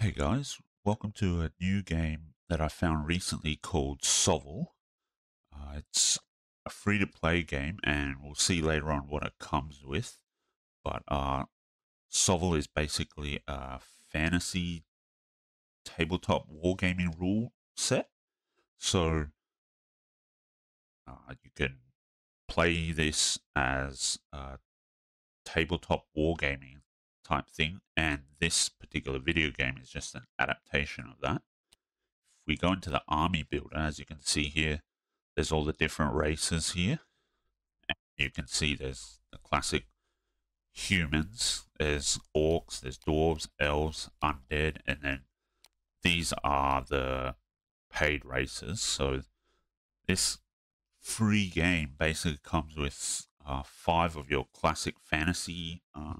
Hey guys, welcome to a new game that I found recently called SOVL. Uh, it's a free to play game, and we'll see later on what it comes with. But uh, SOVL is basically a fantasy tabletop wargaming rule set. So uh, you can play this as a tabletop wargaming type thing, and this particular video game is just an adaptation of that. If we go into the army builder, as you can see here, there's all the different races here. And you can see there's the classic humans, there's orcs, there's dwarves, elves, undead, and then these are the paid races. So this free game basically comes with uh, five of your classic fantasy uh,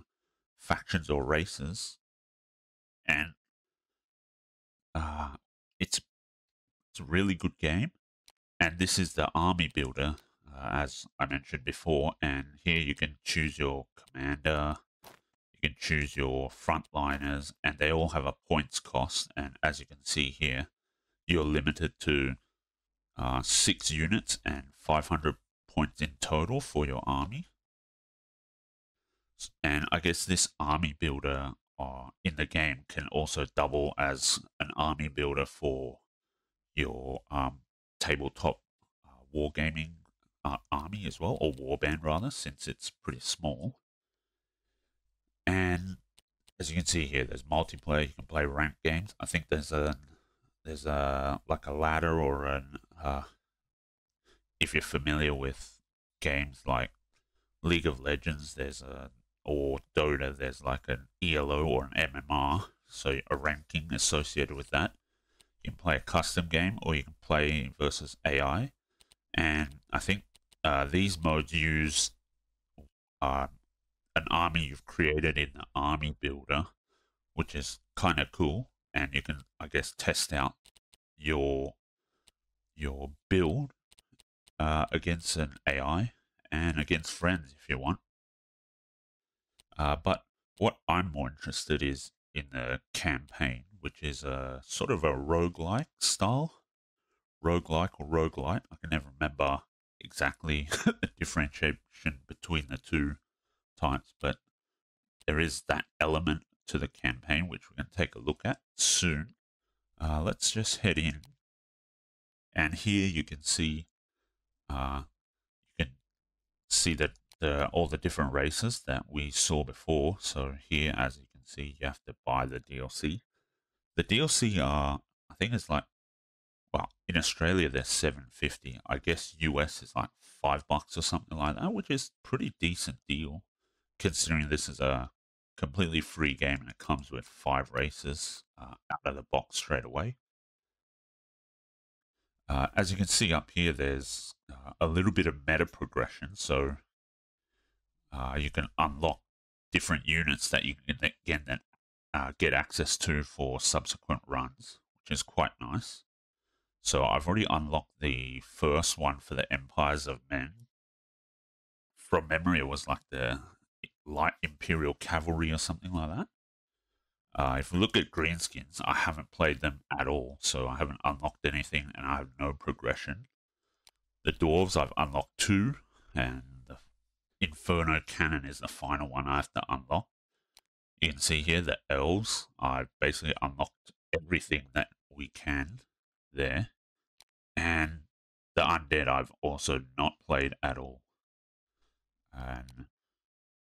factions or races, and uh, it's it's a really good game. And this is the army builder, uh, as I mentioned before. And here you can choose your commander, you can choose your frontliners, and they all have a points cost. And as you can see here, you're limited to uh, six units and 500 points in total for your army. And I guess this army builder uh, in the game can also double as an army builder for your um, tabletop uh, wargaming uh, army as well, or warband rather, since it's pretty small. And as you can see here, there's multiplayer. You can play ranked games. I think there's a there's a like a ladder or an uh, if you're familiar with games like League of Legends, there's a or Dota, there's like an ELO or an MMR, so a ranking associated with that. You can play a custom game or you can play versus AI. And I think uh, these modes use uh, an army you've created in the army builder, which is kind of cool. And you can, I guess, test out your your build uh, against an AI and against friends if you want. Uh, but what I'm more interested is in the campaign, which is a sort of a roguelike style. Roguelike or roguelite. I can never remember exactly the differentiation between the two types, but there is that element to the campaign which we're going to take a look at soon. Uh, let's just head in. And here you can see uh, you can see that the all the different races that we saw before. So here, as you can see, you have to buy the DLC. The DLC are, I think it's like, well, in Australia they're seven fifty. I guess US is like five bucks or something like that, which is pretty decent deal, considering this is a completely free game and it comes with five races uh, out of the box straight away. Uh, as you can see up here, there's uh, a little bit of meta progression. So uh, you can unlock different units that you can again then uh, get access to for subsequent runs, which is quite nice. So I've already unlocked the first one for the Empires of Men. From memory, it was like the light Imperial Cavalry or something like that. Uh, if we look at Greenskins, I haven't played them at all, so I haven't unlocked anything and I have no progression. The Dwarves, I've unlocked two, and Inferno Cannon is the final one I have to unlock. You can see here the elves. I've basically unlocked everything that we can there. And the undead I've also not played at all. And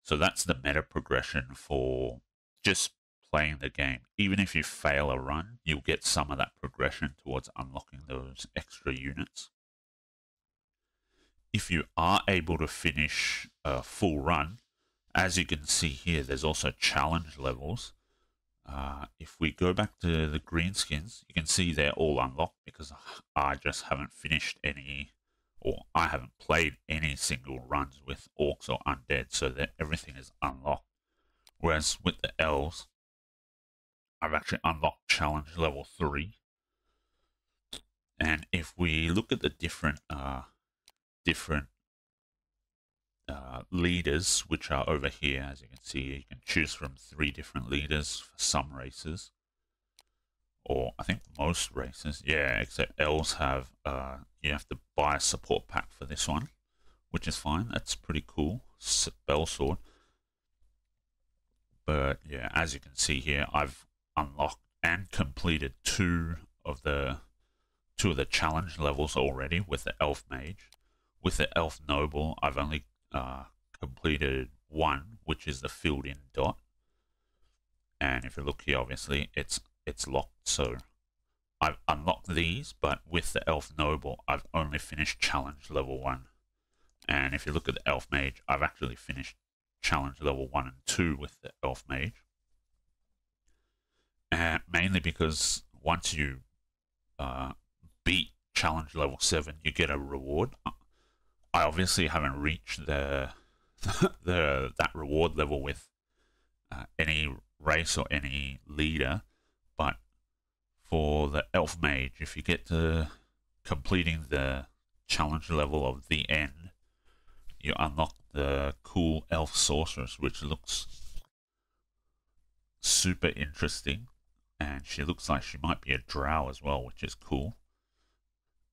so that's the meta progression for just playing the game. Even if you fail a run, you'll get some of that progression towards unlocking those extra units if you are able to finish a full run, as you can see here, there's also challenge levels. Uh, if we go back to the greenskins, you can see they're all unlocked because I just haven't finished any, or I haven't played any single runs with orcs or undead, so that everything is unlocked. Whereas with the elves, I've actually unlocked challenge level 3. And if we look at the different uh, different uh, leaders, which are over here. As you can see, you can choose from three different leaders for some races. or I think most races, yeah, except elves have, uh, you have to buy a support pack for this one, which is fine. That's pretty cool. Spell sword. But yeah, as you can see here, I've unlocked and completed two of the two of the challenge levels already with the elf mage. With the elf noble, I've only uh, completed one, which is the filled in dot. And if you look here, obviously it's it's locked. So I've unlocked these, but with the elf noble, I've only finished challenge level one. And if you look at the elf mage, I've actually finished challenge level one and two with the elf mage. And mainly because once you uh, beat challenge level seven, you get a reward. I obviously haven't reached the the that reward level with uh, any race or any leader, but for the elf mage, if you get to completing the challenge level of the end, you unlock the cool elf sorceress, which looks super interesting. And she looks like she might be a drow as well, which is cool.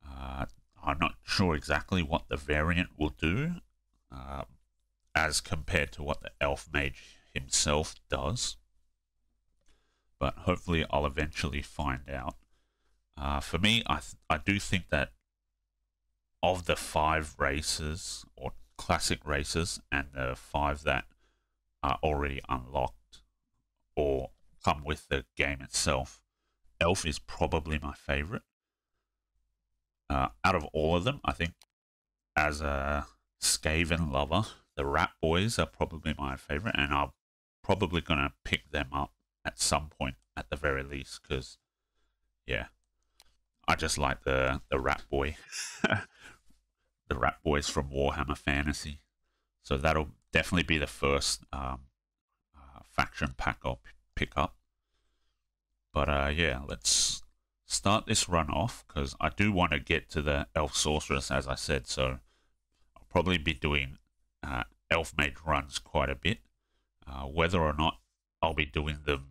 Uh, I'm not sure exactly what the variant will do uh, as compared to what the elf mage himself does. But hopefully I'll eventually find out. Uh, for me, I, I do think that of the five races, or classic races, and the five that are already unlocked, or come with the game itself, Elf is probably my favorite. Uh, out of all of them, I think as a Skaven lover, the Rat Boys are probably my favorite, and I'm probably going to pick them up at some point at the very least because, yeah, I just like the, the Rat Boy, the Rat Boys from Warhammer Fantasy. So that'll definitely be the first um, uh, faction pack I'll pick up. But uh, yeah, let's start this run off because I do want to get to the Elf Sorceress, as I said. So I'll probably be doing uh, Elf Mage runs quite a bit. Uh, whether or not I'll be doing them,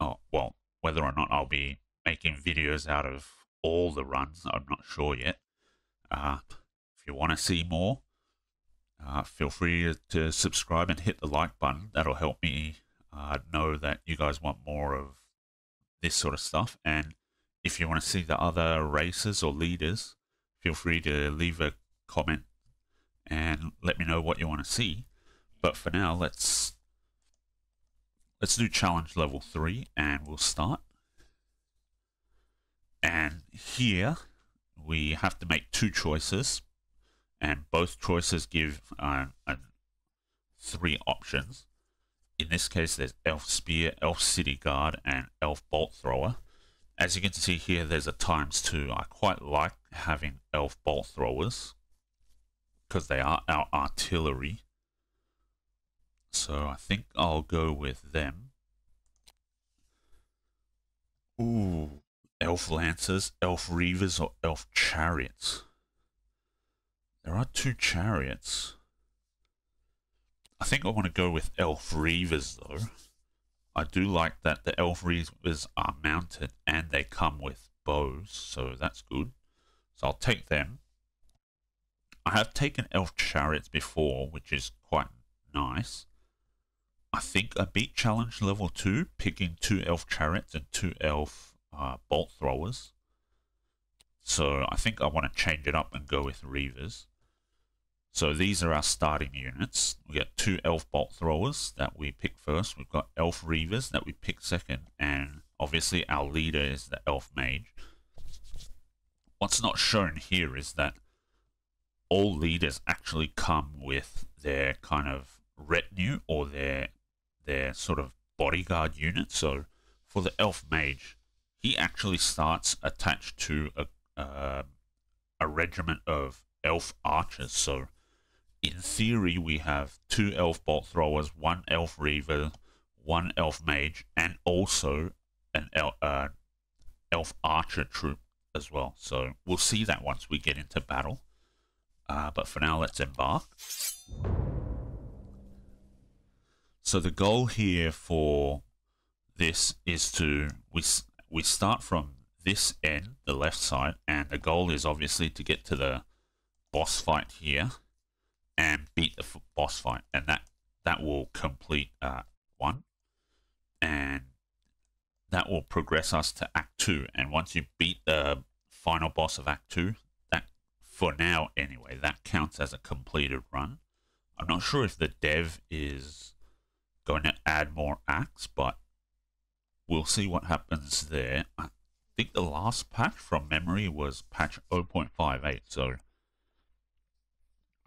oh, well, whether or not I'll be making videos out of all the runs, I'm not sure yet. Uh, if you want to see more, uh, feel free to subscribe and hit the like button. That'll help me uh, know that you guys want more of this sort of stuff. And if you want to see the other races or leaders, feel free to leave a comment and let me know what you want to see. But for now, let's let's do challenge level three, and we'll start. And here we have to make two choices, and both choices give uh, three options. In this case, there's Elf Spear, Elf City Guard, and Elf Bolt Thrower. As you can see here, there's a times two. I quite like having elf bolt throwers because they are our artillery. So I think I'll go with them. Ooh, elf lancers, elf reavers, or elf chariots. There are two chariots. I think I want to go with elf reavers though. I do like that the elf reavers are mounted and they come with bows, so that's good. So I'll take them. I have taken elf chariots before, which is quite nice. I think I beat challenge level 2, picking two elf chariots and two elf uh, bolt throwers. So I think I want to change it up and go with reavers. So these are our starting units. We got two elf bolt throwers that we pick first. We've got elf reavers that we pick second. And obviously our leader is the elf mage. What's not shown here is that all leaders actually come with their kind of retinue or their their sort of bodyguard unit. So for the elf mage, he actually starts attached to a uh, a regiment of elf archers. So in theory, we have two elf bolt throwers, one elf reaver, one elf mage, and also an elf, uh, elf archer troop as well. So we'll see that once we get into battle. Uh, but for now, let's embark. So the goal here for this is to we we start from this end, the left side, and the goal is obviously to get to the boss fight here and beat the boss fight, and that that will complete uh, one, and that will progress us to Act Two. And once you beat the final boss of Act Two, that for now anyway, that counts as a completed run. I'm not sure if the dev is going to add more acts, but we'll see what happens there. I think the last patch from memory was patch 0.58, so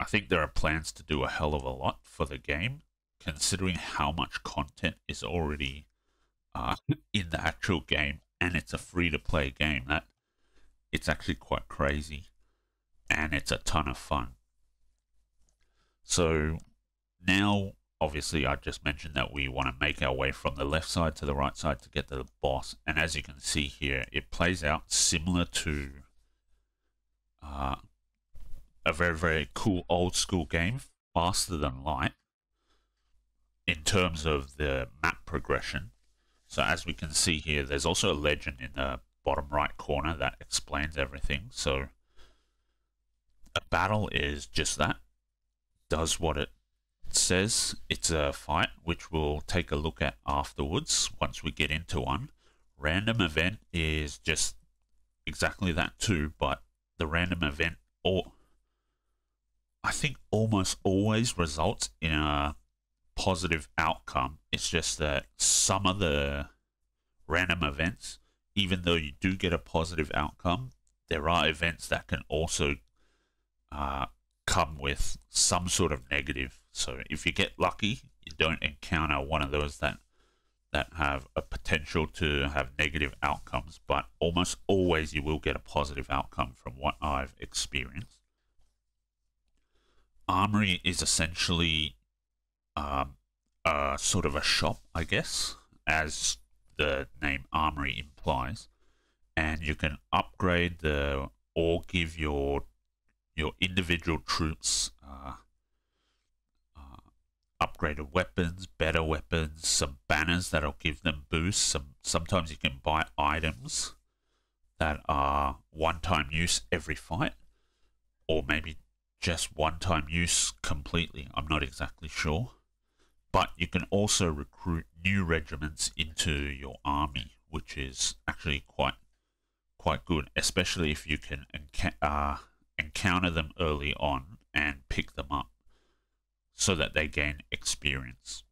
I think there are plans to do a hell of a lot for the game, considering how much content is already uh, in the actual game, and it's a free-to-play game. That it's actually quite crazy, and it's a ton of fun. So now obviously I just mentioned that we want to make our way from the left side to the right side to get to the boss. And as you can see here, it plays out similar to uh, a very, very cool old school game, Faster Than Light, in terms of the map progression. So as we can see here, there's also a legend in the bottom right corner that explains everything. So a battle is just that, does what it says it's a fight, which we'll take a look at afterwards once we get into one. Random event is just exactly that too, but the random event or I think almost always results in a positive outcome. It's just that some of the random events, even though you do get a positive outcome, there are events that can also uh, come with some sort of negative. So if you get lucky, you don't encounter one of those that that have a potential to have negative outcomes, but almost always you will get a positive outcome from what I've experienced. Armory is essentially um, sort of a shop, I guess, as the name Armory implies, and you can upgrade the or give your your individual troops uh, uh, upgraded weapons, better weapons, some banners that'll give them boosts. Some sometimes you can buy items that are one-time use every fight, or maybe just one-time use completely. I'm not exactly sure, but you can also recruit new regiments into your army, which is actually quite quite good, especially if you can uh, encounter them early on and pick them up so that they gain experience.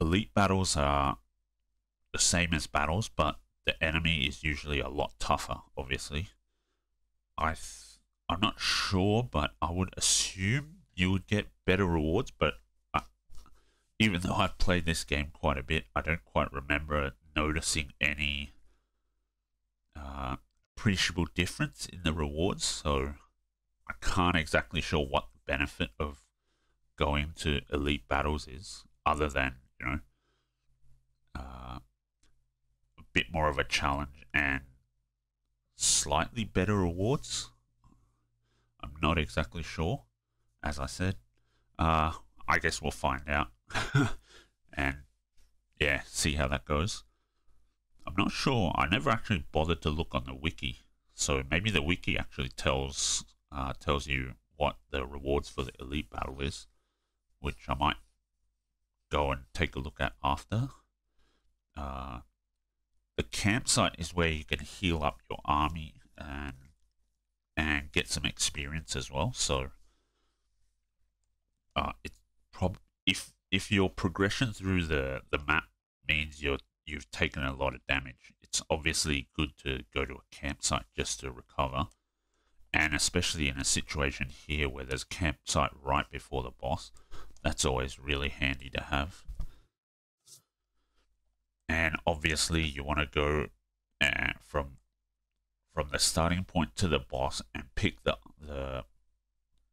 Elite battles are the same as battles, but the enemy is usually a lot tougher, obviously. I I'm not sure, but I would assume you would get better rewards, but I, even though I've played this game quite a bit, I don't quite remember noticing any uh, appreciable difference in the rewards, so I can't exactly sure what the benefit of going to elite battles is, other than you know uh, a bit more of a challenge and slightly better rewards. I'm not exactly sure, as I said. Uh, I guess we'll find out, and yeah, see how that goes. I'm not sure. I never actually bothered to look on the wiki, so maybe the wiki actually tells uh, tells you what the rewards for the elite battle is, which I might go and take a look at after. Uh, the campsite is where you can heal up your army and and get some experience as well. So uh, prob if if your progression through the the map means you're you've taken a lot of damage, it's obviously good to go to a campsite just to recover. And especially in a situation here where there's a campsite right before the boss, that's always really handy to have. And obviously you want to go uh, from from the starting point to the boss and pick the the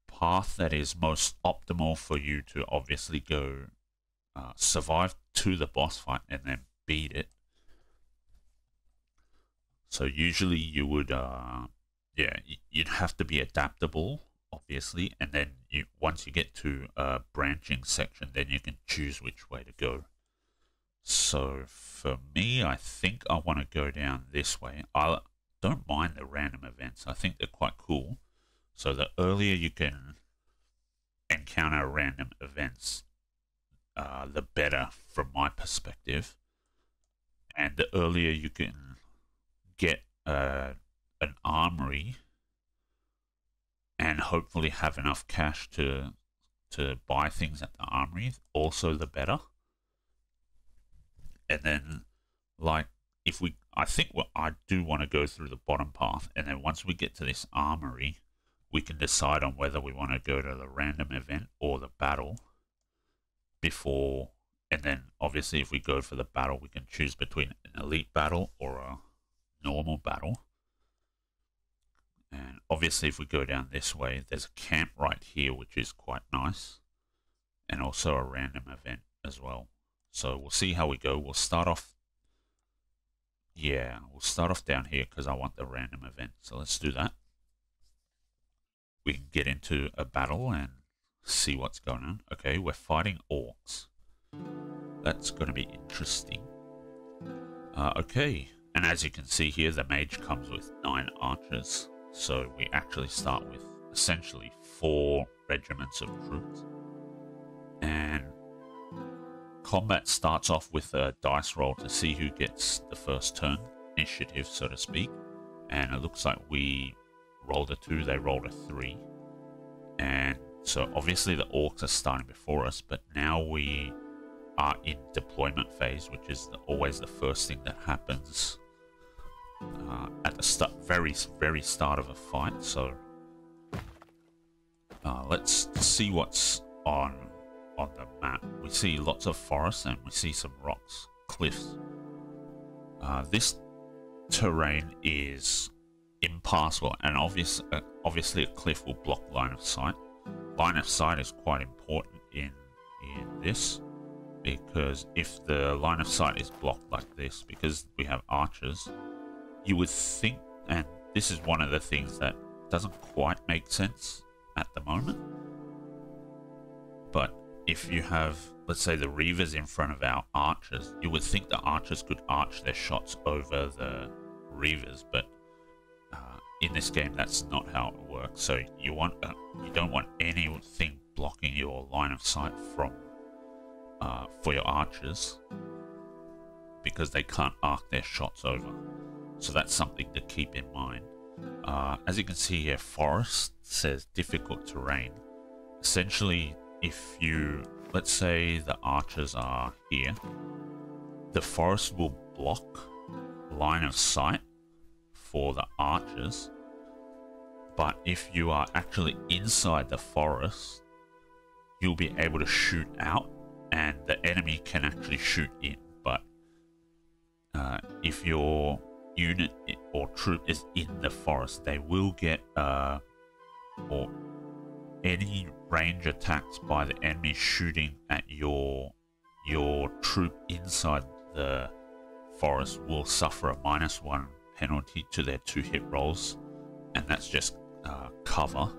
path that is most optimal for you to obviously go uh, survive to the boss fight and then beat it. So usually you would, uh, yeah, you'd have to be adaptable, obviously, and then you once you get to a branching section, then you can choose which way to go. So for me, I think I want to go down this way. I don't mind the random events. I think they're quite cool. So the earlier you can encounter random events, uh, the better from my perspective. And the earlier you can get uh, an armory and hopefully have enough cash to to buy things at the armory, also the better. And then, like, if we, I think what I do want to go through the bottom path, and then once we get to this armory, we can decide on whether we want to go to the random event or the battle before and then obviously if we go for the battle we can choose between an elite battle or a normal battle. And obviously if we go down this way there's a camp right here which is quite nice and also a random event as well. So we'll see how we go. We'll start off yeah we'll start off down here because I want the random event so let's do that we can get into a battle and see what's going on. Okay, we're fighting orcs. That's going to be interesting. Uh, okay, and as you can see here, the mage comes with nine archers. So we actually start with essentially four regiments of troops. And combat starts off with a dice roll to see who gets the first turn, initiative, so to speak. And it looks like we rolled a 2, they rolled a 3. And so obviously the orcs are starting before us, but now we are in deployment phase, which is the, always the first thing that happens uh, at the start, very, very start of a fight. So uh, let's see what's on on the map. We see lots of forests and we see some rocks, cliffs. Uh, this terrain is impassable, and obvious, uh, obviously a cliff will block line of sight. Line of sight is quite important in in this because if the line of sight is blocked like this, because we have archers, you would think, and this is one of the things that doesn't quite make sense at the moment. But if you have, let's say, the reavers in front of our archers, you would think the archers could arch their shots over the reavers, but in this game, that's not how it works. So you want uh, you don't want anything blocking your line of sight from uh, for your archers because they can't arc their shots over. So that's something to keep in mind. Uh, as you can see here, forest says difficult terrain. Essentially, if you let's say the archers are here, the forest will block line of sight for the archers. But if you are actually inside the forest, you'll be able to shoot out and the enemy can actually shoot in. But uh, if your unit or troop is in the forest, they will get uh, or any range attacks by the enemy shooting at your your troop inside the forest will suffer a minus one penalty to their two hit rolls, and that's just uh, cover.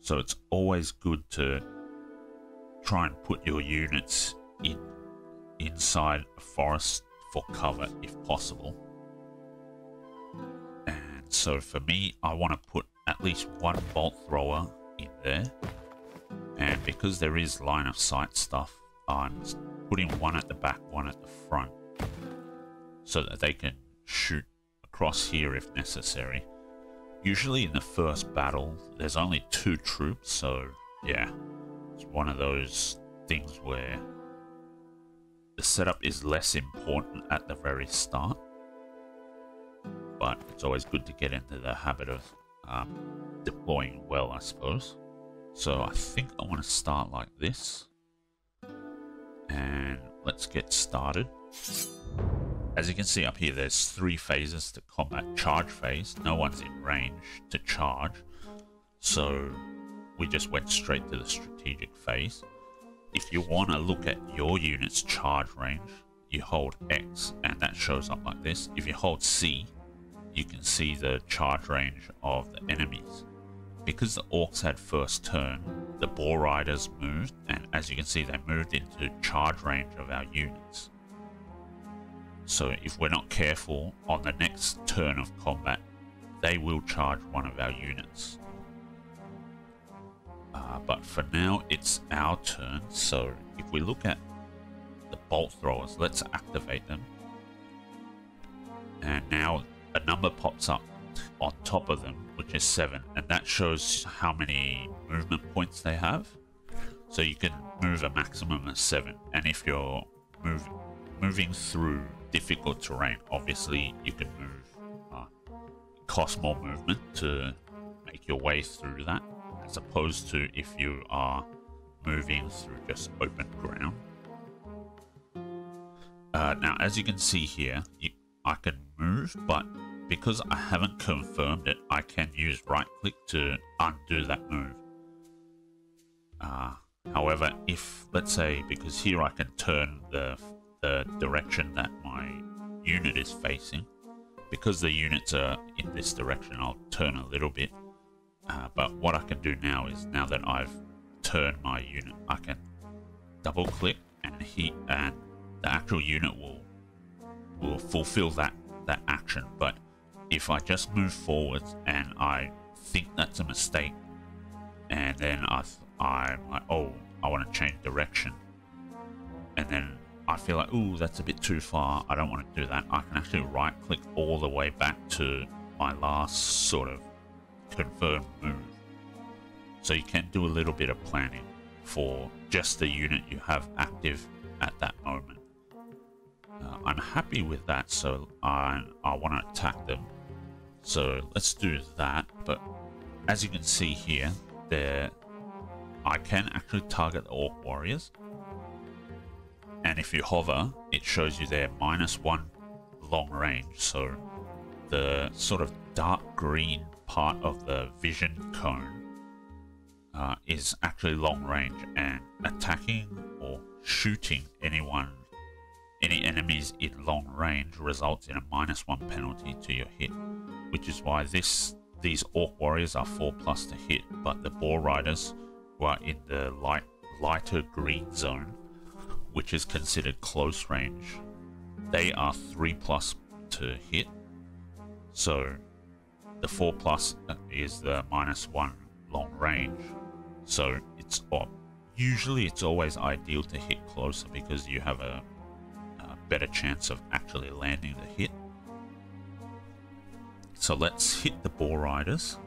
So it's always good to try and put your units in inside a forest for cover if possible. And so for me, I want to put at least one bolt thrower there. And because there is line of sight stuff, I'm putting one at the back, one at the front, so that they can shoot across here if necessary. Usually in the first battle, there's only two troops, so yeah, it's one of those things where the setup is less important at the very start, but it's always good to get into the habit of um, deploying well, I suppose. So I think I want to start like this, and let's get started. As you can see up here, there's three phases to combat. Charge phase, no one's in range to charge, so we just went straight to the strategic phase. If you want to look at your unit's charge range, you hold X and that shows up like this. If you hold C, you can see the charge range of the enemies. Because the orcs had first turn, the boar riders moved, and as you can see, they moved into charge range of our units. So if we're not careful on the next turn of combat, they will charge one of our units. Uh, but for now, it's our turn. So if we look at the bolt throwers, let's activate them. And now a number pops up on top of them, which is 7. And that shows how many movement points they have. So you can move a maximum of 7. And if you're move, moving through difficult terrain, obviously you can move. Uh, cost more movement to make your way through that as opposed to if you are moving through just open ground. Uh, now, as you can see here, you, I can move, but because I haven't confirmed it, I can use right click to undo that move. Uh, however, if, let's say, because here I can turn the, the direction that my unit is facing, because the units are in this direction, I'll turn a little bit uh, but what I can do now is, now that I've turned my unit, I can double click and hit, and the actual unit will will fulfill that that action. But if I just move forward and I think that's a mistake, and then I I'm like, oh, I want to change direction, and then I feel like, oh, that's a bit too far. I don't want to do that. I can actually right click all the way back to my last sort of confirmed move. So you can do a little bit of planning for just the unit you have active at that moment. I'm happy with that, so I, I want to attack them. So let's do that, but as you can see here, there I can actually target the Orc Warriors. And if you hover, it shows you their minus one long range, so the sort of dark green part of the vision cone uh, is actually long range and attacking or shooting anyone any enemies in long range results in a minus one penalty to your hit which is why this these orc warriors are 4 plus to hit but the boar riders who are in the light lighter green zone which is considered close range they are 3 plus to hit so the 4 plus is the minus 1 long range. So it's usually it's always ideal to hit closer because you have a better chance of actually landing the hit. So let's hit the boar riders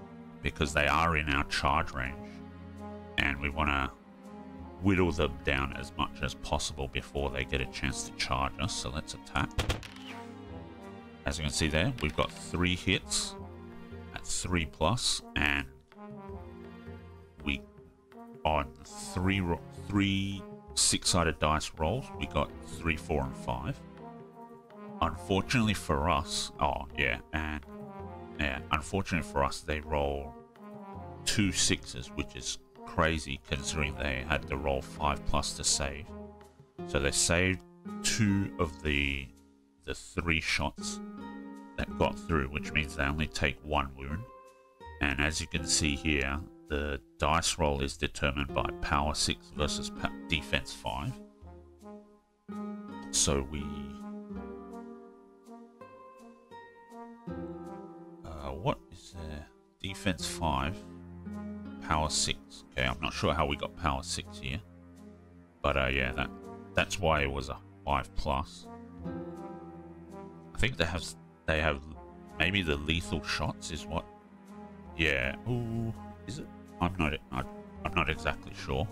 because they are in our charge range and we want to whittle them down as much as possible before they get a chance to charge us. So let's attack. As you can see there, we've got three hits at 3 plus, and we on three three six-sided dice rolls, we got 3, 4, and 5. Unfortunately for us, oh yeah, and yeah, unfortunately for us, they roll two sixes, which is crazy considering they had to roll 5 plus to save. So they saved two of the the three shots that got through, which means they only take one wound. And as you can see here, the dice roll is determined by power 6 versus defense 5. So we... Uh, what is there? Defense 5, power 6. Okay, I'm not sure how we got power 6 here. But uh, yeah, that that's why it was a 5 plus. I think they have they have maybe the lethal shots is what. Yeah. Ooh, is it? I'm not. I'm not exactly sure.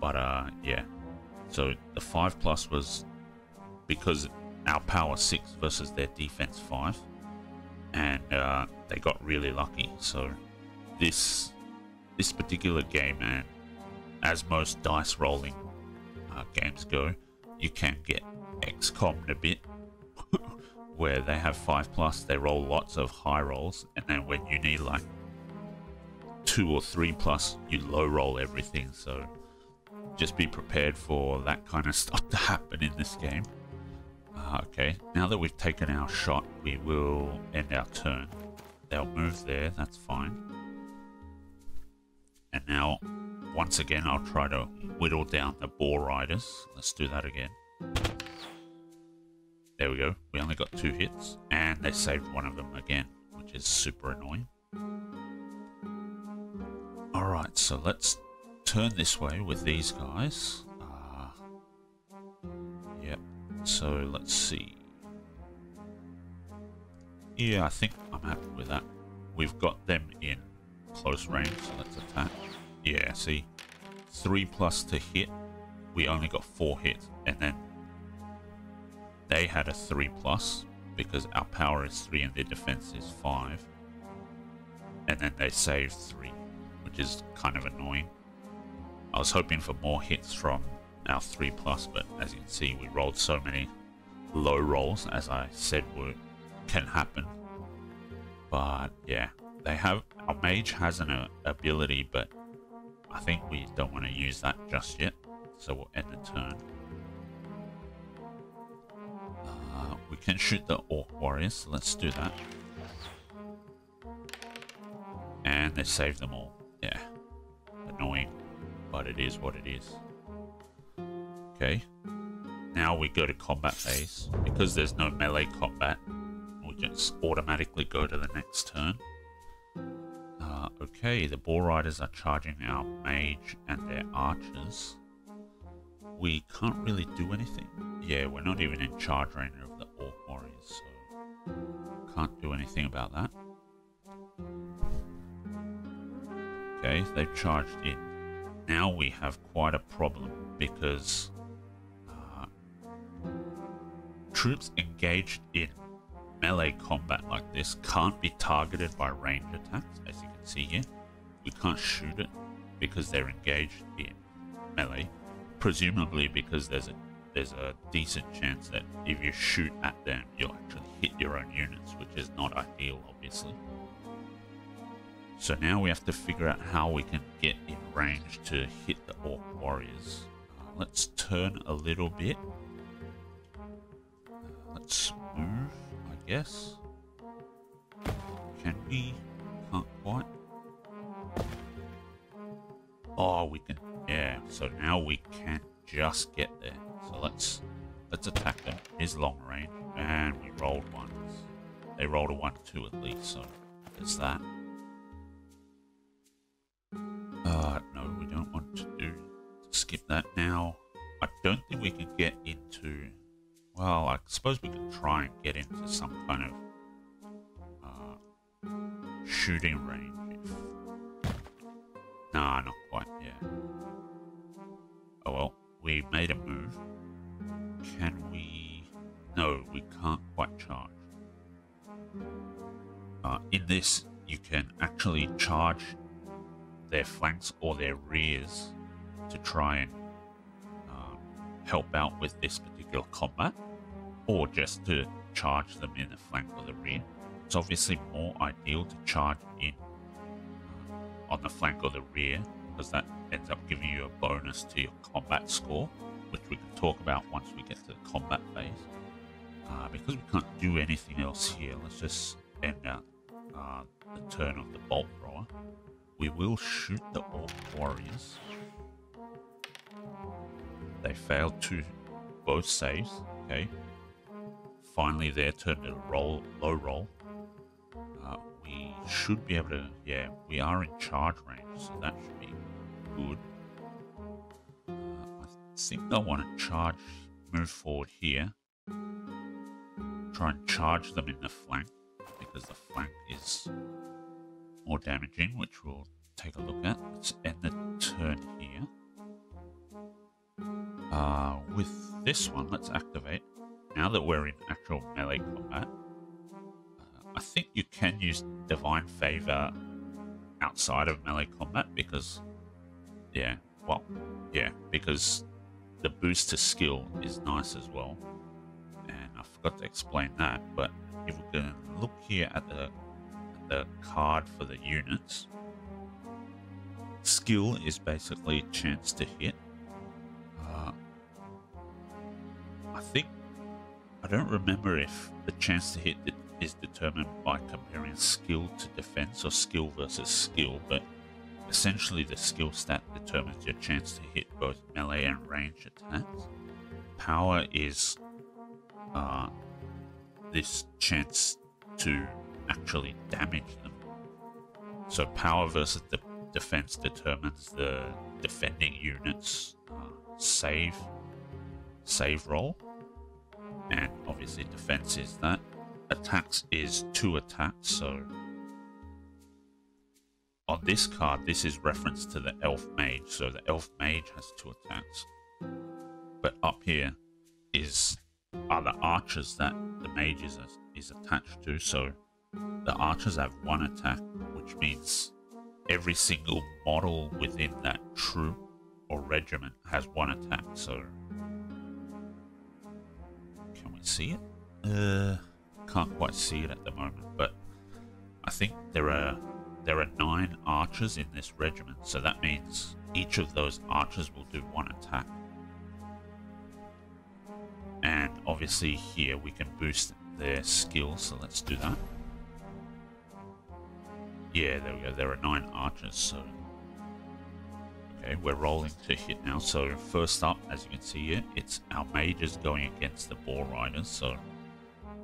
But uh, yeah. So the five plus was because our power six versus their defense five, and uh, they got really lucky. So this this particular game, and as most dice rolling uh, games go, you can get XCOM a bit where they have 5 plus, they roll lots of high rolls, and then when you need like 2 or 3 plus, you low roll everything. So just be prepared for that kind of stuff to happen in this game. Uh, okay, now that we've taken our shot, we will end our turn. They'll move there, that's fine. And now, once again, I'll try to whittle down the boar riders. Let's do that again. There we go. We only got two hits, and they saved one of them again, which is super annoying. Alright, so let's turn this way with these guys. Uh, yep, so let's see. Yeah, I think I'm happy with that. We've got them in close range, so let's attack. Yeah, see, 3 plus to hit. We only got 4 hits, and then they had a 3 plus because our power is 3 and their defense is 5. And then they saved 3, which is kind of annoying. I was hoping for more hits from our 3 plus, but as you can see, we rolled so many low rolls, as I said would can happen. But yeah, they have our mage has an uh, ability, but I think we don't want to use that just yet. So we'll end the turn. Uh, we can shoot the orc warriors, so let's do that. And they save them all. Yeah. Annoying, but it is what it is. Okay. Now we go to combat phase. Because there's no melee combat, we'll just automatically go to the next turn. Uh, okay, the Boar Riders are charging our mage and their archers. We can't really do anything. Yeah, we're not even in charge range of the Orc Warriors, so can't do anything about that. Okay, they've charged in. Now we have quite a problem because uh, troops engaged in melee combat like this can't be targeted by range attacks, as you can see here. We can't shoot it because they're engaged in melee. Presumably because there's a there's a decent chance that if you shoot at them, you'll actually hit your own units, which is not ideal, obviously. So now we have to figure out how we can get in range to hit the Orc Warriors. Uh, let's turn a little bit. Uh, let's move I guess. Can we? Can't quite. Oh, we can. Yeah. So now we can just get there. So let's let's attack them. Is long range, and we rolled ones. They rolled a one two at least. So there's that. Uh, no, we don't want to do skip that now. I don't think we can get into well, I suppose we could try and get into some kind of uh, shooting range. If... Nah, not quite, yeah. Oh well, we made a move. Can we... No, we can't quite charge. Uh, in this, you can actually charge their flanks or their rears to try and um, help out with this particular combat or just to charge them in the flank or the rear. It's obviously more ideal to charge in uh, on the flank or the rear because that ends up giving you a bonus to your combat score, which we can talk about once we get to the combat phase. Uh, because we can't do anything else here, let's just end out uh, the turn of the bolt thrower. We will shoot the orc warriors. They failed to both saves, okay? finally their turn to roll low roll. Uh, we should be able to, yeah, we are in charge range, so that should be good. Uh, I think I want to charge, move forward here. Try and charge them in the flank, because the flank is more damaging, which we'll take a look at. Let's end the turn here. Uh, with this one, let's activate now that we're in actual melee combat, uh, I think you can use Divine Favor outside of melee combat because, yeah, well, yeah, because the boost to skill is nice as well. And I forgot to explain that, but if we can look here at the, the card for the units, skill is basically chance to hit. Uh, I think I don't remember if the chance to hit is determined by comparing skill to defense or skill versus skill, but essentially the skill stat determines your chance to hit both melee and range attacks. Power is uh, this chance to actually damage them. So power versus the defense determines the defending unit's uh, save save roll, and obviously defense is that. Attacks is two attacks, so on this card, this is reference to the elf mage, so the elf mage has two attacks. But up here is are the archers that the mage is, is attached to, so the archers have one attack, which means every single model within that troop or regiment has one attack, so can we see it? Uh, can't quite see it at the moment, but I think there are there are nine archers in this regiment, so that means each of those archers will do one attack. And obviously here we can boost their skill, so let's do that. Yeah, there we go. There are nine archers, so... Okay, we're rolling to hit now. So first up, as you can see here, it's our mages going against the boar riders. So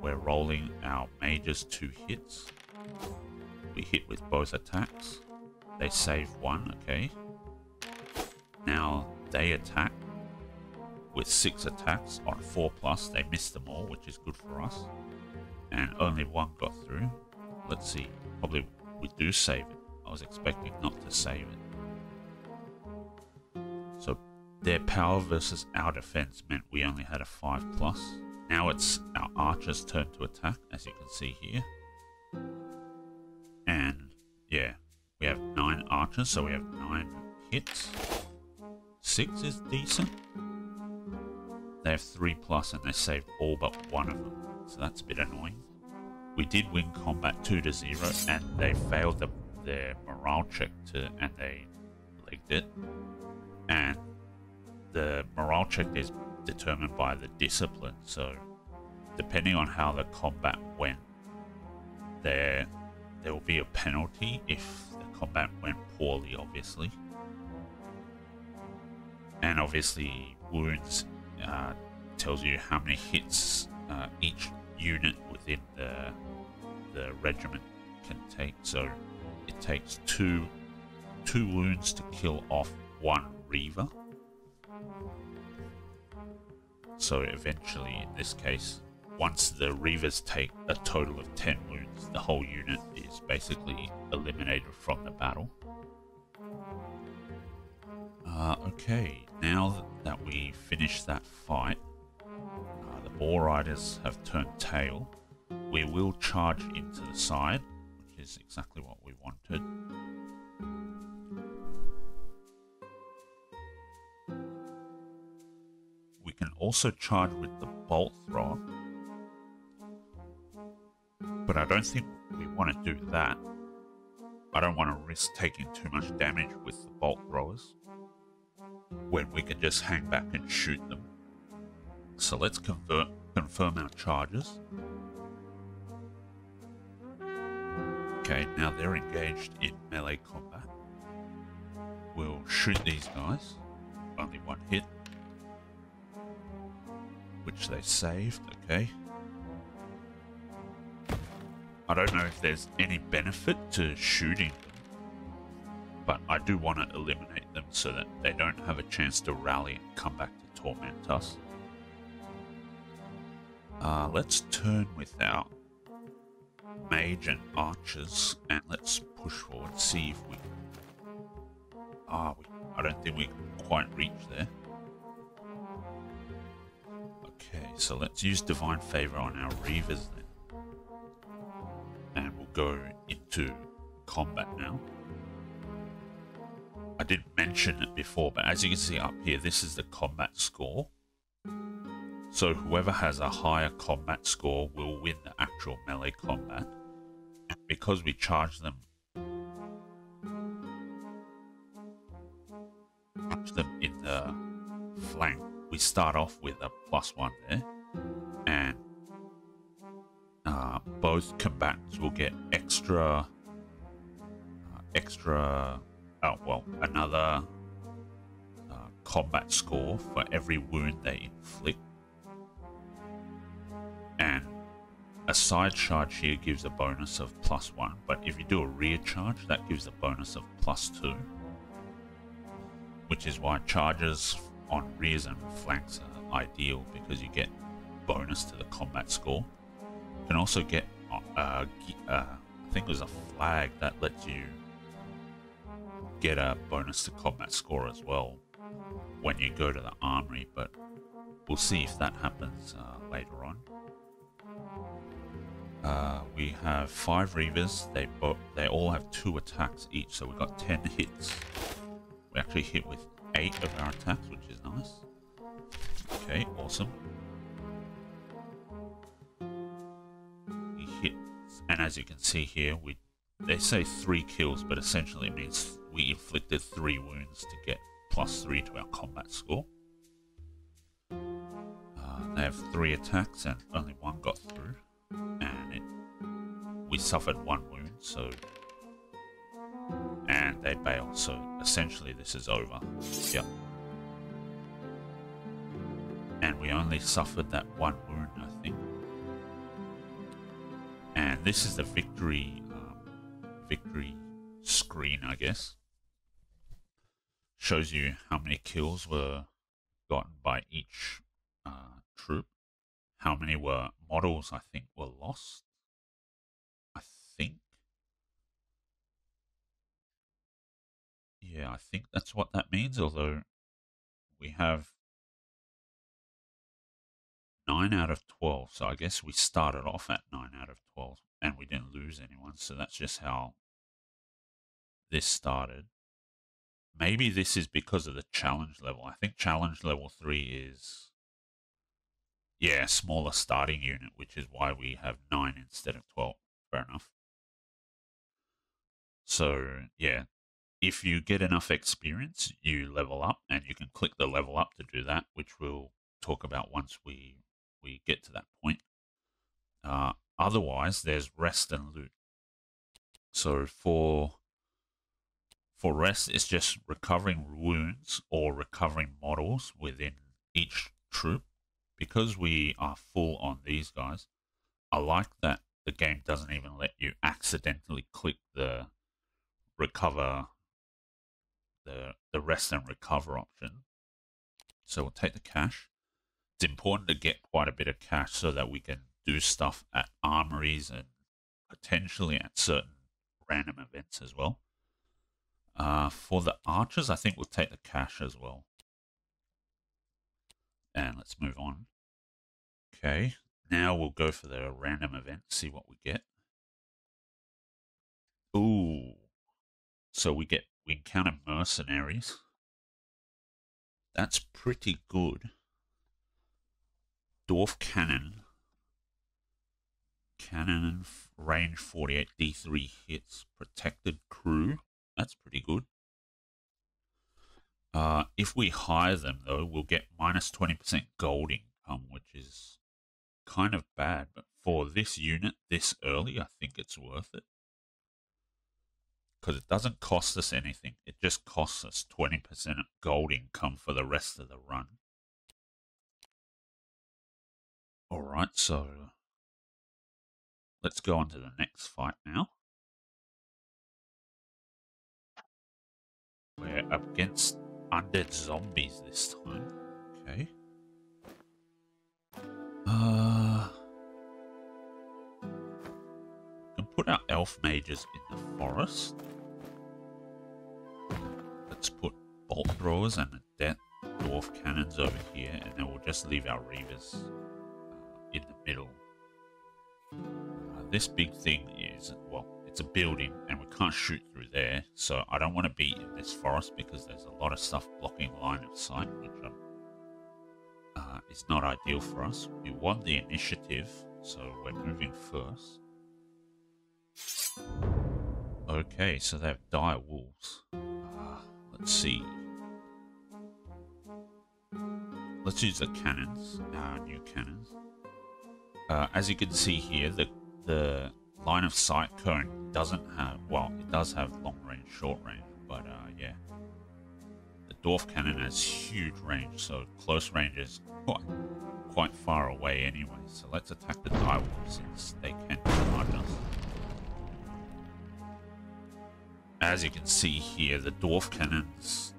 we're rolling our mages two hits. We hit with both attacks. They save one, okay. Now they attack with six attacks on four plus. They missed them all, which is good for us. And only one got through. Let's see. Probably we do save it. I was expecting not to save it. So their power versus our defense meant we only had a 5 plus. Now it's our archer's turn to attack, as you can see here. And yeah, we have 9 archers, so we have 9 hits. 6 is decent. They have 3 plus and they saved all but one of them. So that's a bit annoying. We did win combat 2 to 0 and they failed the, their morale check to and they legged it. And the morale check is determined by the discipline. So depending on how the combat went, there there will be a penalty if the combat went poorly, obviously. And obviously, wounds uh, tells you how many hits uh, each unit within the the regiment can take. So it takes two two wounds to kill off one reaver. So eventually, in this case, once the reavers take a total of 10 wounds, the whole unit is basically eliminated from the battle. Uh, okay, now that we finished that fight, boar riders have turned tail. We will charge into the side, which is exactly what we wanted. We can also charge with the bolt thrower, but I don't think we want to do that. I don't want to risk taking too much damage with the bolt throwers when we can just hang back and shoot them. So let's convert, confirm our charges. Okay, now they're engaged in melee combat. We'll shoot these guys. Only one hit. Which they saved, okay. I don't know if there's any benefit to shooting them, but I do want to eliminate them so that they don't have a chance to rally and come back to torment us. Uh, let's turn with our mage and archers and let's push forward, see if we Ah, I don't think we can quite reach there. Okay, so let's use Divine Favor on our Reavers then and we'll go into combat now. I did mention it before, but as you can see up here, this is the combat score. So whoever has a higher combat score will win the actual melee combat. And because we charge them, charge them in the flank, we start off with a plus one there. And uh, both combatants will get extra, uh, extra, oh well, another uh, combat score for every wound they inflict, and a side charge here gives a bonus of plus one, but if you do a rear charge, that gives a bonus of plus two. Which is why charges on rears and flanks are ideal because you get bonus to the combat score. You can also get, uh, uh, I think there's a flag that lets you get a bonus to combat score as well when you go to the armory, but we'll see if that happens uh, later on. Uh, we have five Reavers. They they all have two attacks each, so we've got ten hits. We actually hit with eight of our attacks, which is nice. Okay, awesome. We hit, and as you can see here, we they say three kills, but essentially it means we inflicted three wounds to get plus three to our combat score. Uh, they have three attacks and only one got through, and it, we suffered one wound, so and they bail. So essentially, this is over. Yep. And we only suffered that one wound, I think. And this is the victory, um, victory screen, I guess. Shows you how many kills were gotten by each uh, troop. How many were models, I think, were lost. I think Yeah, I think that's what that means, although we have 9 out of 12. So I guess we started off at 9 out of 12 and we didn't lose anyone. So that's just how this started. Maybe this is because of the challenge level. I think challenge level 3 is, yeah, smaller starting unit, which is why we have 9 instead of 12. Fair enough. So, yeah, if you get enough experience, you level up, and you can click the level up to do that, which we'll talk about once we we get to that point. Uh, otherwise, there's rest and loot. So for for rest, it's just recovering wounds or recovering models within each troop. Because we are full on these guys, I like that the game doesn't even let you accidentally click the recover the, the rest and recover option. So we'll take the cash. It's important to get quite a bit of cash so that we can do stuff at armories and potentially at certain random events as well. Uh, for the archers, I think we'll take the cash as well. And let's move on. Okay, now we'll go for the random event, see what we get. Ooh. So we get we encounter mercenaries. That's pretty good. Dwarf cannon. Cannon range 48 D3 hits. Protected crew. That's pretty good. Uh, if we hire them, though, we'll get minus 20% gold income, which is kind of bad. But for this unit this early, I think it's worth it because it doesn't cost us anything. It just costs us 20% gold income for the rest of the run. Alright, so let's go on to the next fight now. We're up against undead zombies this time. Okay. Put our elf mages in the forest. Let's put bolt throwers and death dwarf cannons over here, and then we'll just leave our reavers uh, in the middle. Uh, this big thing is, well, it's a building, and we can't shoot through there, so I don't want to be in this forest because there's a lot of stuff blocking line of sight, which um, uh, is not ideal for us. We want the initiative, so we're moving first. Okay, so they have dire wolves. Let's see. Let's use the cannons, our new cannons. Uh, as you can see here, the the line of sight cone doesn't have, well, it does have long range, short range, but uh, yeah. The dwarf cannon has huge range, so close range is quite, quite far away anyway, so let's attack the direwolves since they can As you can see here, the dwarf cannons,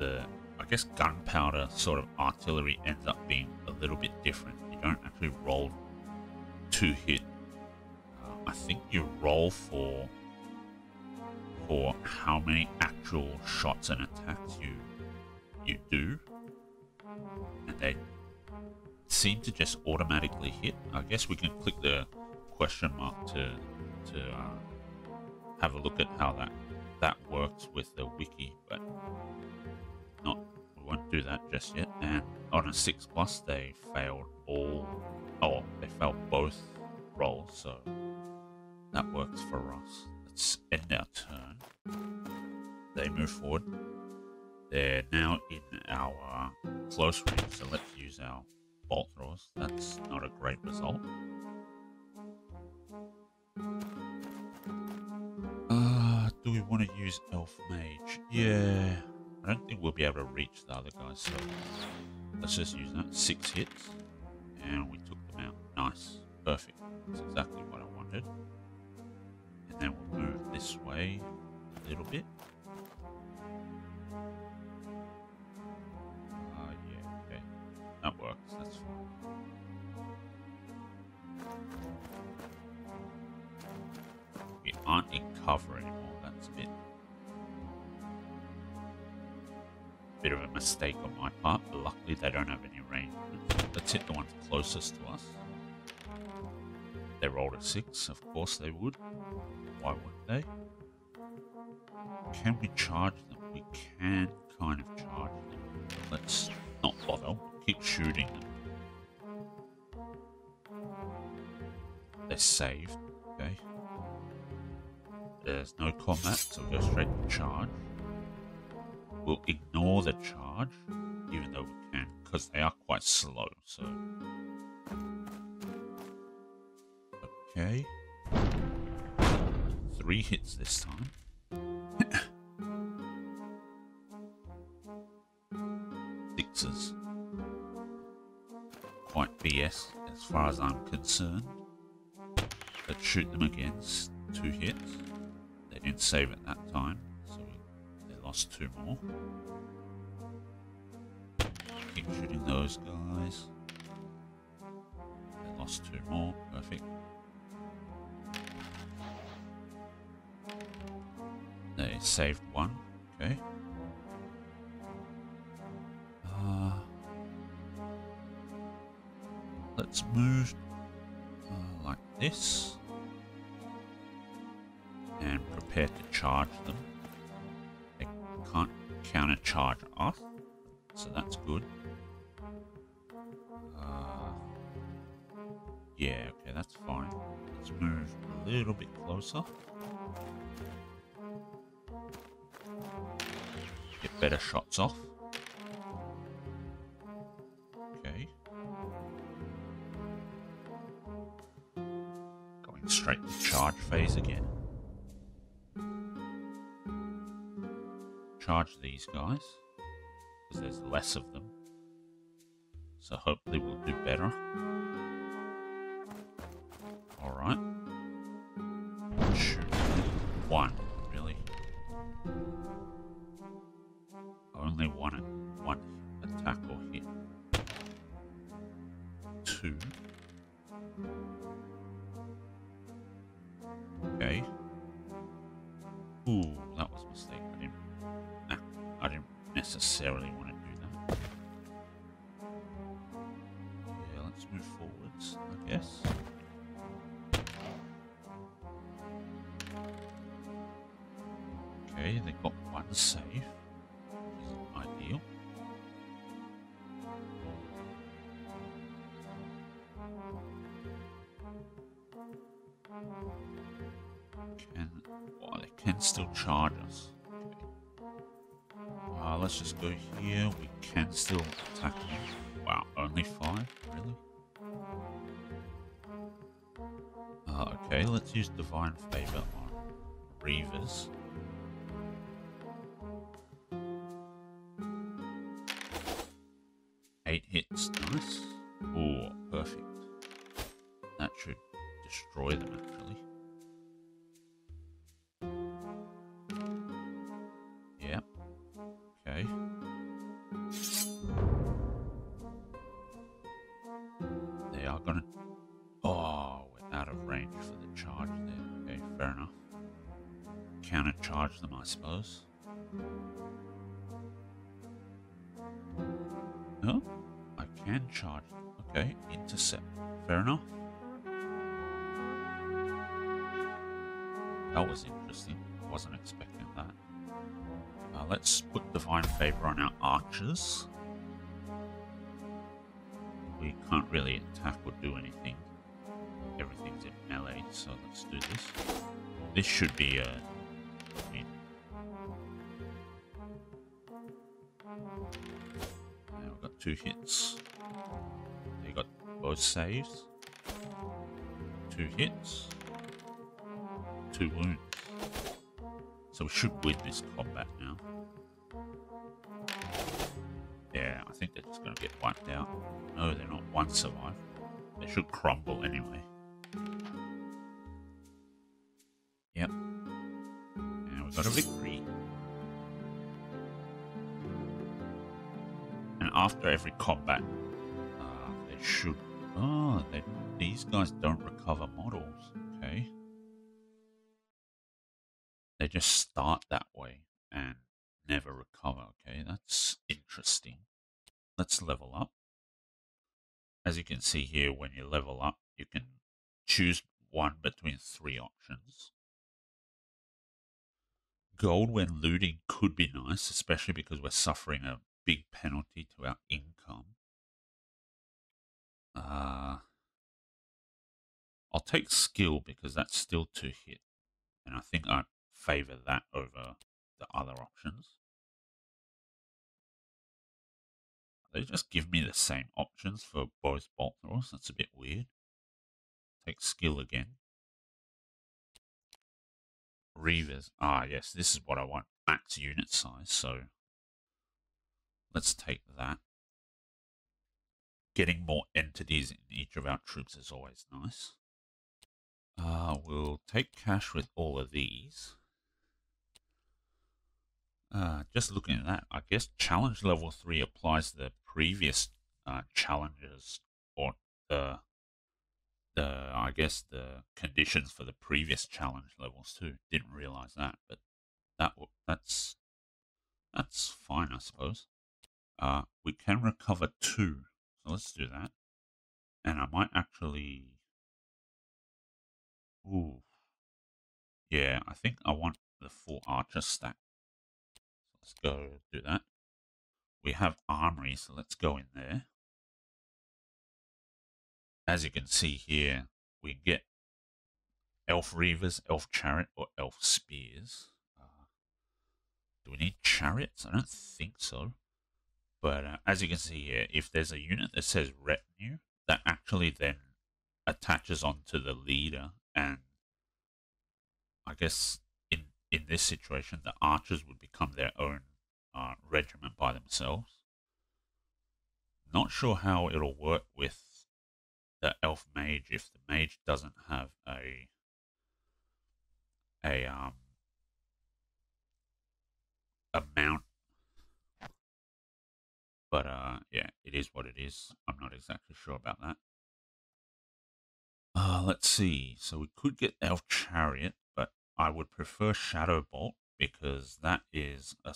the I guess gunpowder sort of artillery ends up being a little bit different. You don't actually roll to hit. Uh, I think you roll for for how many actual shots and attacks you you do, and they seem to just automatically hit. I guess we can click the question mark to to uh, have a look at how that that works with the wiki, but not we won't do that just yet. And on a six plus, they failed all. Oh, they failed both rolls, so that works for us. Let's end our turn. They move forward. They're now in our close range, so let's use our bolt throws. That's not a great result. Do we want to use Elf Mage? Yeah. I don't think we'll be able to reach the other guys, so let's just use that. Six hits, and we took them out. Nice. Perfect. That's exactly what I wanted. And then we'll move this way a little bit. Mistake on my part, but luckily they don't have any range. Let's hit the ones closest to us. They rolled a 6, of course they would. Why wouldn't they? Can we charge them? We can kind of charge them. Let's not bother. Keep shooting them. They're saved, okay. There's no combat, so go straight to charge. We'll ignore the charge, even though we can, because they are quite slow, so... Okay. Three hits this time. Sixes. Quite BS, as far as I'm concerned. Let's shoot them again. Two hits. They didn't save it that time, so they lost two more. Shooting those guys. They lost two more. Perfect. They saved one. Okay. Uh, let's move uh, like this and prepare to charge them. They can't counter charge us, so that's good. Yeah, okay, that's fine. Let's move a little bit closer. Get better shots off. Okay. Going straight to charge phase again. Charge these guys. Because there's less of them. So hopefully we'll do better. Uh, okay, let's use Divine Favor on Reavers. Eight hits, nice. Suppose. No? I can charge. Okay, intercept. Fair enough. That was interesting. I wasn't expecting that. Uh, let's put Divine Favor on our archers. We can't really attack or do anything. Everything's in melee, so let's do this. This should be a... I mean, two hits. They got both saves. Two hits. Two wounds. So we should win this combat now. Yeah, I think they're just going to get wiped out. No, they're not. One survive. They should crumble anyway. Yep. And we've got a victory. After every combat, uh, they should... Oh, they, these guys don't recover models. Okay. They just start that way and never recover. Okay, that's interesting. Let's level up. As you can see here, when you level up, you can choose one between three options. Gold when looting could be nice, especially because we're suffering a big penalty to our income. Uh, I'll take skill because that's still two hit. And I think I favor that over the other options. They just give me the same options for both bolt throwers. That's a bit weird. Take skill again. Reavers. Ah, yes, this is what I want. Max unit size, so let's take that. Getting more entities in each of our troops is always nice. Uh, we'll take cash with all of these. Uh, just looking at that, I guess challenge level 3 applies to the previous uh, challenges or the, the, I guess, the conditions for the previous challenge levels too. Didn't realize that, but that that's that's fine, I suppose. Uh, we can recover two, so let's do that. And I might actually... Ooh. Yeah, I think I want the full archer stack. Let's go do that. We have armory, so let's go in there. As you can see here, we get elf reavers, elf chariot, or elf spears. Uh, do we need chariots? I don't think so. But uh, as you can see here, if there's a unit that says retinue, that actually then attaches onto the leader and I guess in in this situation, the archers would become their own uh, regiment by themselves. Not sure how it'll work with the elf mage if the mage doesn't have a a um a mount. But uh yeah, it is what it is. I'm not exactly sure about that. Uh let's see. So we could get elf chariot but I would prefer Shadow Bolt because that is a.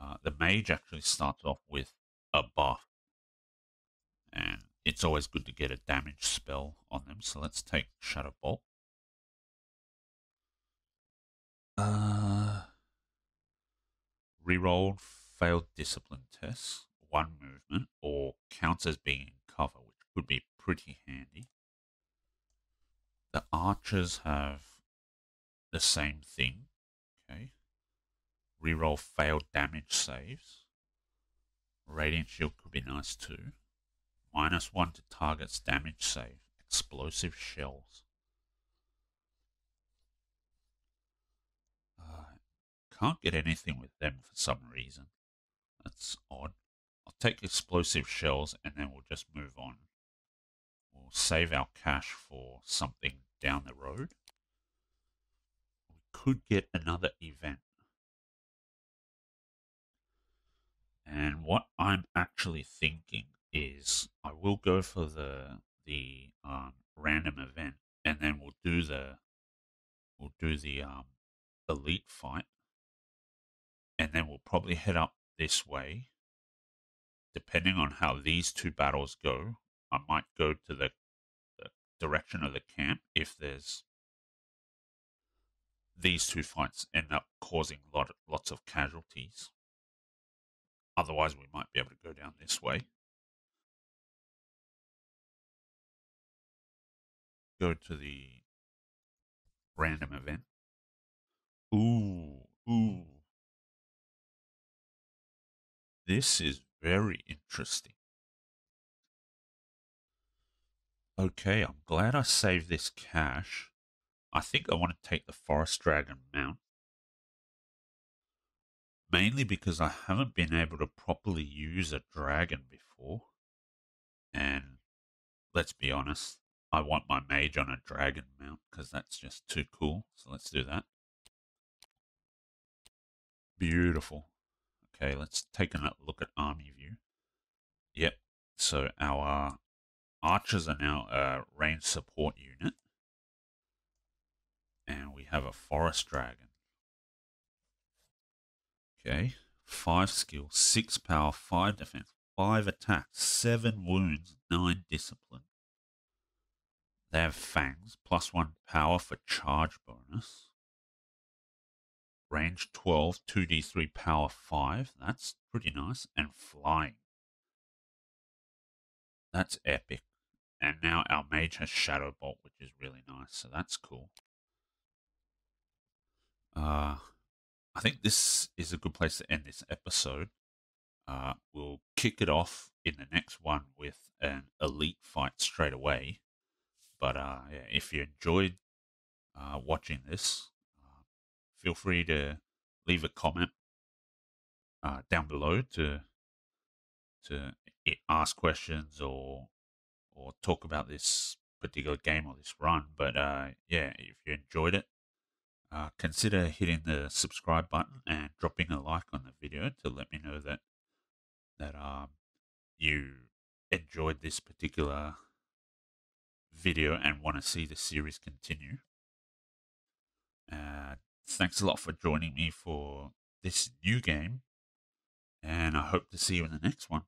Uh, the mage actually starts off with a buff, and it's always good to get a damage spell on them. So let's take Shadow Bolt. Uh, reroll failed discipline tests, one movement, or counts as being in cover, which could be pretty handy. The archers have the same thing. Okay. Reroll failed damage saves. Radiant Shield could be nice too. Minus one to target's damage save. Explosive shells. Uh, can't get anything with them for some reason. That's odd. I'll take explosive shells and then we'll just move on. We'll save our cash for something down the road. We could get another event. And what I'm actually thinking is I will go for the the um, random event, and then we'll do the we'll do the um, elite fight, and then we'll probably head up this way. Depending on how these two battles go, I might go to the, the direction of the camp if there's these two fights end up causing lot, lots of casualties. Otherwise, we might be able to go down this way. Go to the random event. Ooh, ooh. This is very interesting. Okay, I'm glad I saved this cash. I think I want to take the Forest Dragon mount. Mainly because I haven't been able to properly use a dragon before. And let's be honest, I want my mage on a dragon mount because that's just too cool. So let's do that. Beautiful. Okay, let's take a look at army view. Yep, so our archers are now a range support unit. And we have a forest dragon. Okay, 5 skill, 6 power, 5 defense, 5 attack, 7 wounds, 9 discipline. They have fangs, plus 1 power for charge bonus. Range 12, 2d3 power 5. That's pretty nice. And flying. That's epic. And now our mage has Shadow Bolt, which is really nice. So that's cool. Uh, I think this is a good place to end this episode. Uh, we'll kick it off in the next one with an elite fight straight away. But uh, yeah, if you enjoyed uh, watching this, feel free to leave a comment uh, down below to to ask questions or or talk about this particular game or this run. But uh, yeah, if you enjoyed it, uh, consider hitting the subscribe button and dropping a like on the video to let me know that that um, you enjoyed this particular video and want to see the series continue. Uh, thanks a lot for joining me for this new game, and I hope to see you in the next one.